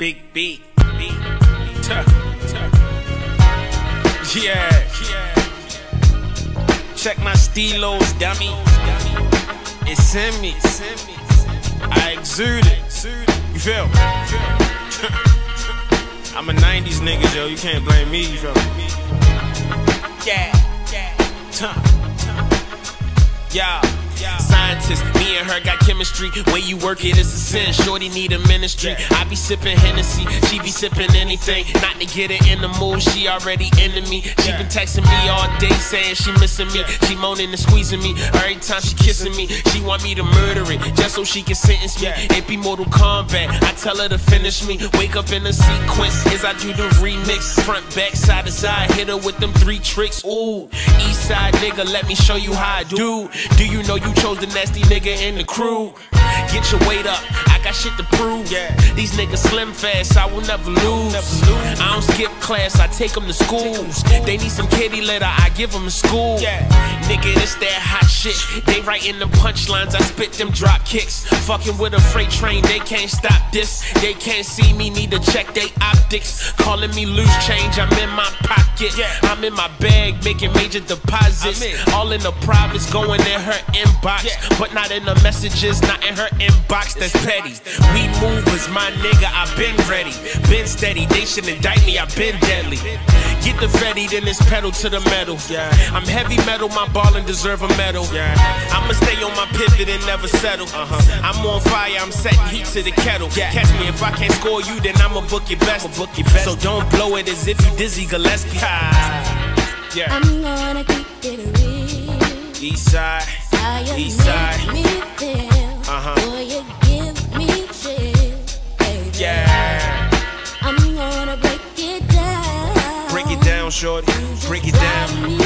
Big beat. beat. Tuh. Yeah. Check my steelos, dummy. It's in me. I exude it. You feel? I'm a 90s nigga, yo. You can't blame me. Me? Yeah. Tuh. Yeah. Scientist, me and her got chemistry. Way you work it, it's a sin. Shorty need a ministry. I be sipping Hennessy, she be sipping anything. Not to get her in the mood, she already into me. She been texting me all day saying she missing me. She moaning and squeezing me every time she kissing me. She want me to murder it just so she can sentence me. It be Mortal Kombat. I tell her to finish me. Wake up in a sequence as I do the remix. Front, back, side to side. Hit her with them three tricks. Ooh, east side nigga, let me show you how I do. Do you know you chose the nasty nigga in the crew? Get your weight up, I got shit to prove. Yeah. These niggas slim fast, I will never lose. never lose. I don't skip class, I take them to school. They need some kitty litter, I give them to school. Yeah. Nigga, this that hot shit. They writing the punchlines, I spit them drop kicks. Fucking with a freight train, they can't stop this. They can't see me, need to check they optics. Calling me loose change, I'm in my pocket. Yeah. I'm in my bag, making major deposits. All in the privates, going in her inbox. But not in the messages, not in her inbox, that's petty. We movers, my nigga, I been ready. Been steady, they should indict me, I been deadly. Get the fetty, then it's pedal to the metal. Yeah. I'm heavy metal, my ballin' deserve a medal. Yeah. I'ma stay on my pivot and never settle. Uh-huh. I'm on fire, I'm setting heat to the kettle. Yeah. Catch me if I can't score you, then I'ma book your best. book your best. So don't blow it as if you dizzy Gillespie. Ha. Yeah. I'm gonna keep it real. East side, east side. make me feel. shorty. Break it down.